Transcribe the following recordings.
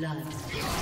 Blood.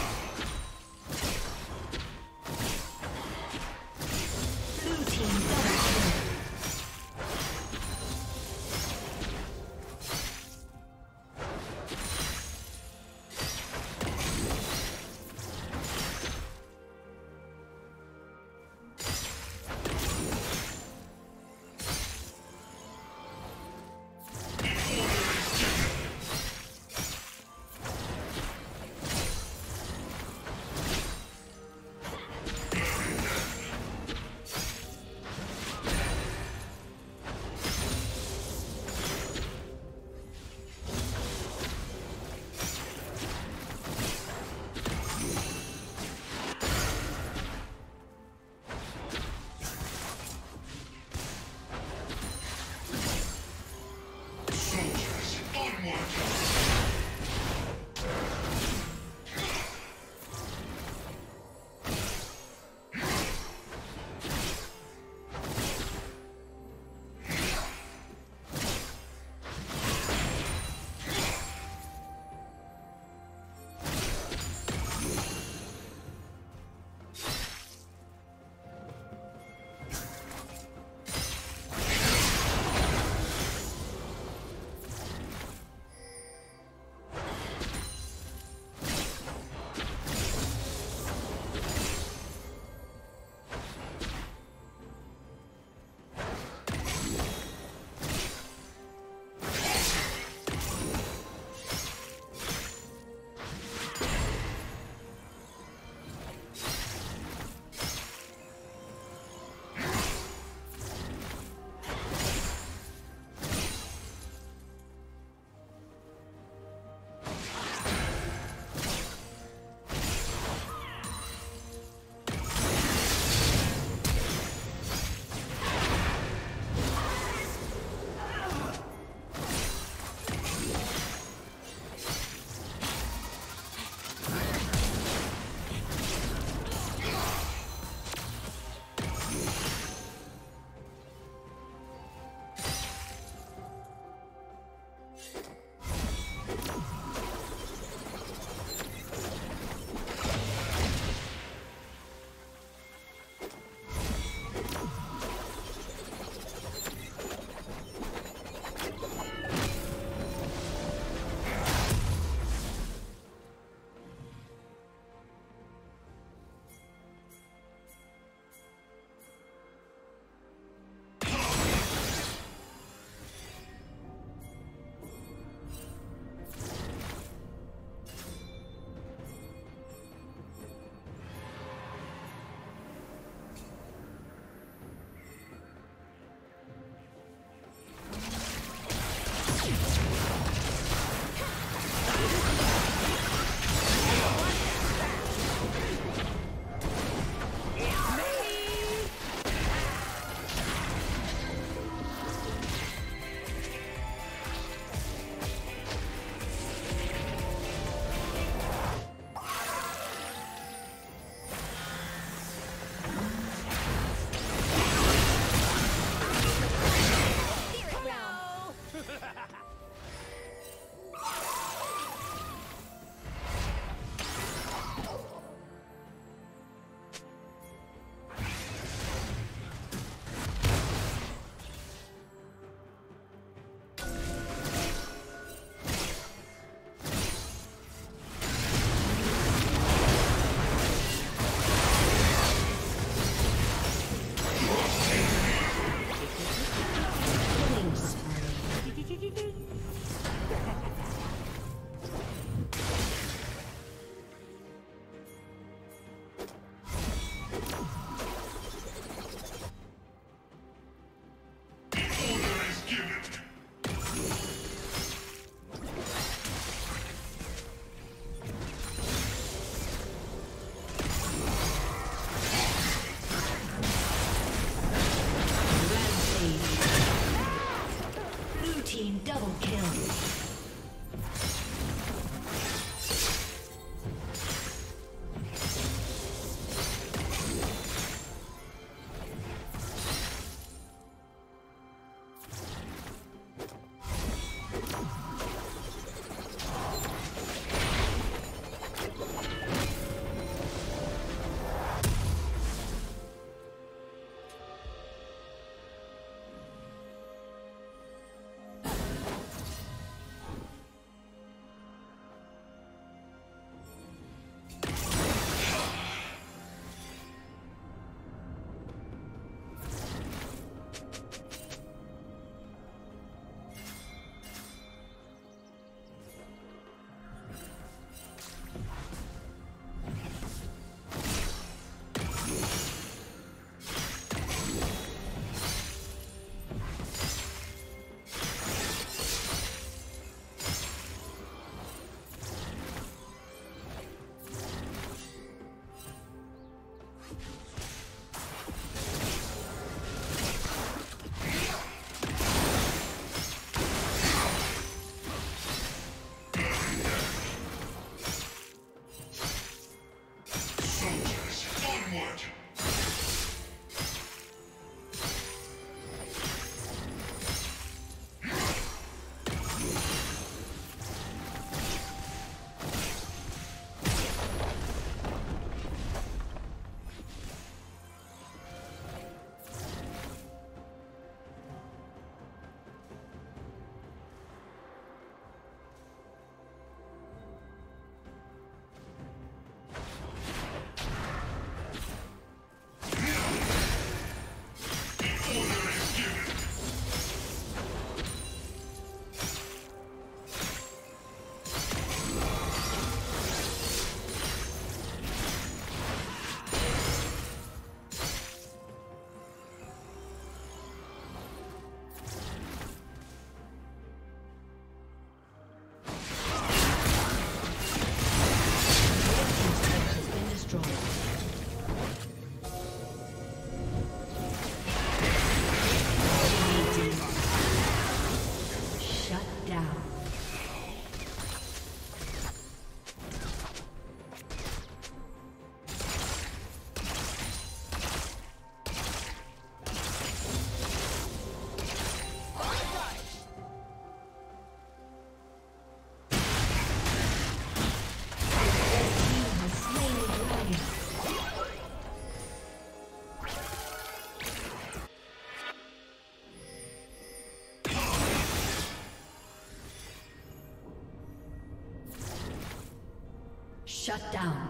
Shut down.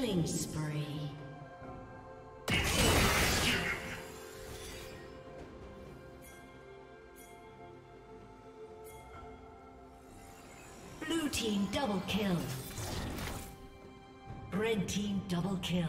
Killing spree. Blue team double kill. Red team double kill.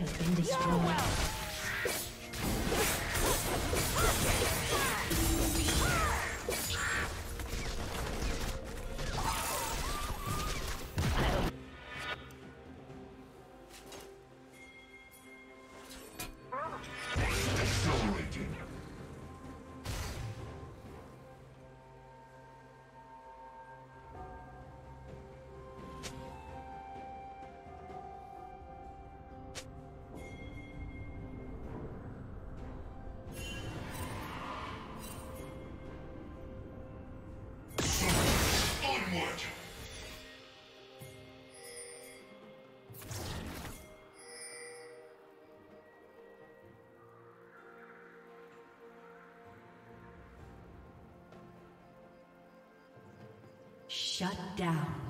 Has been destroyed. Shut down.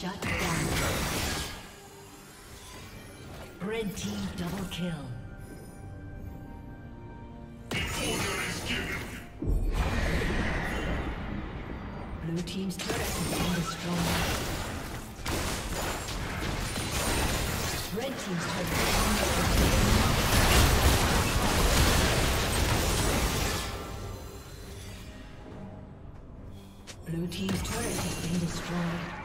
Shut down. Red team double kill. Order is given. Blue team's turret has been destroyed. Red team's turret has been destroyed. Blue Team's turret has been destroyed.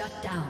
Shut down.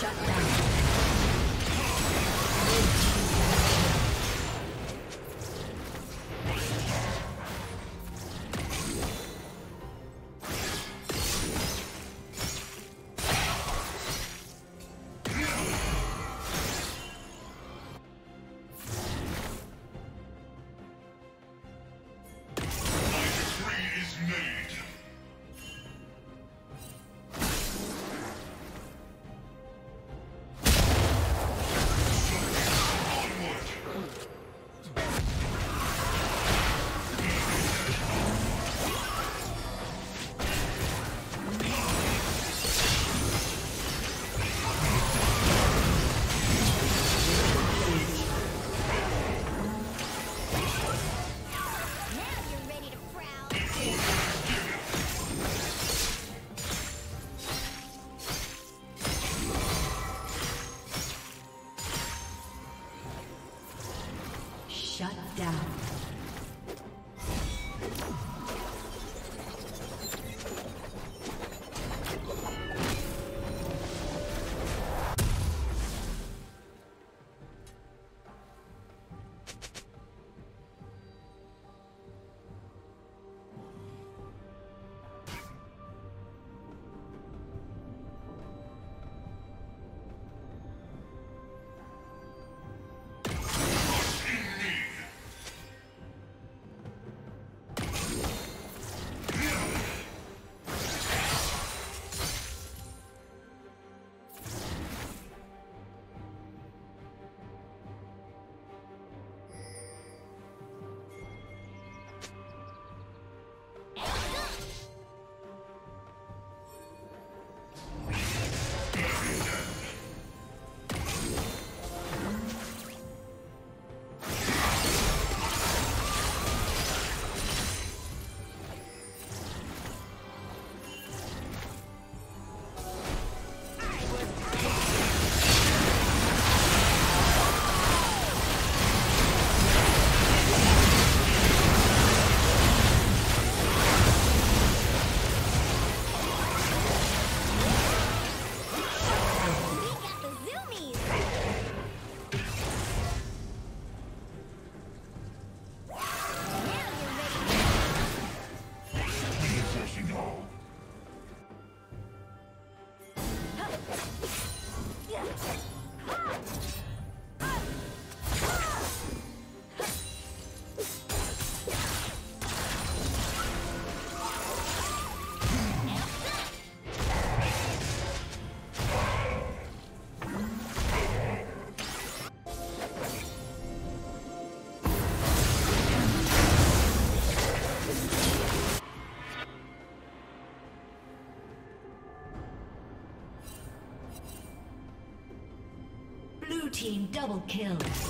Shut down. Double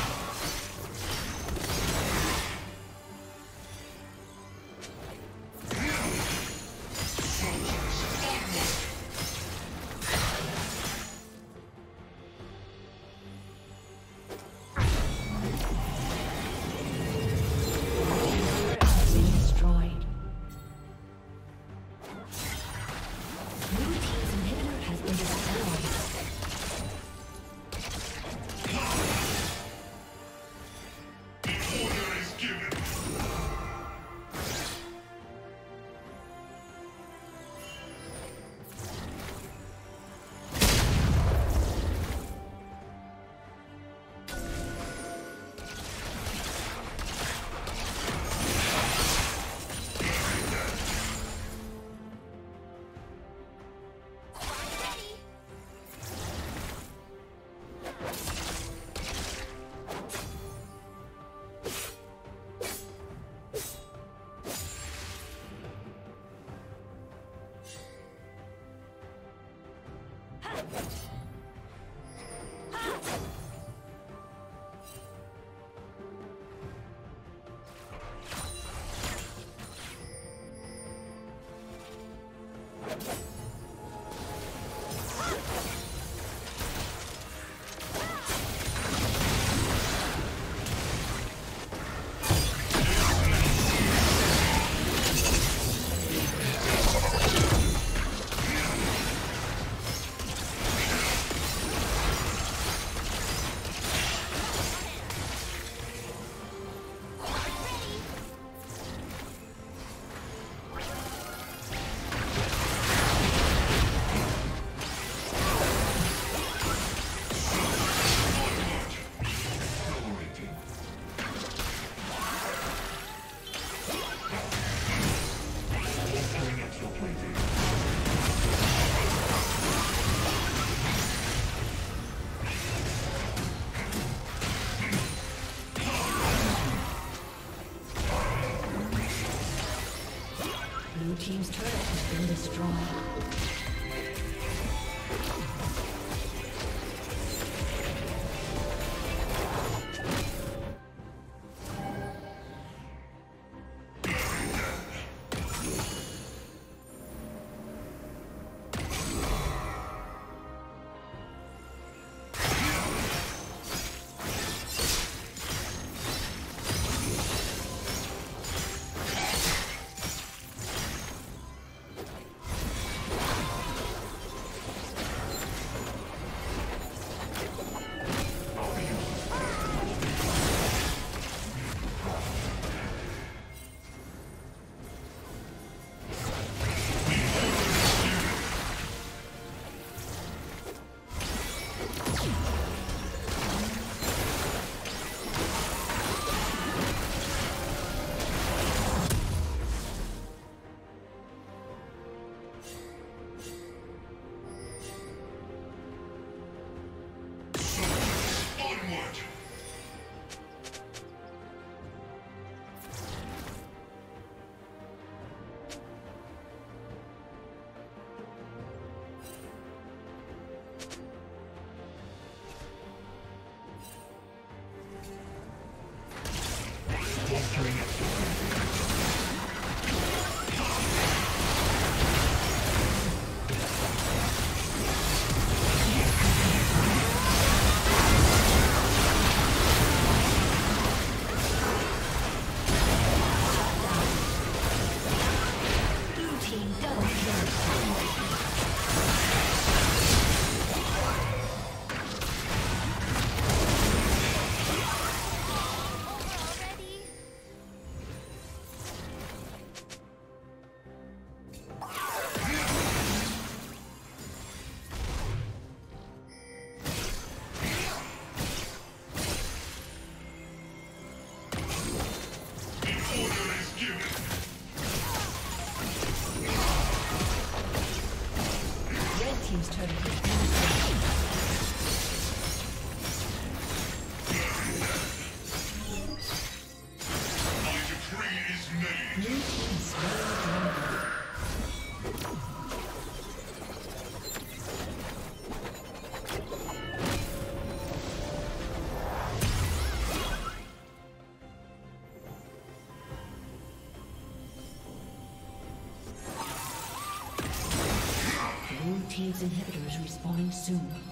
Respawning soon.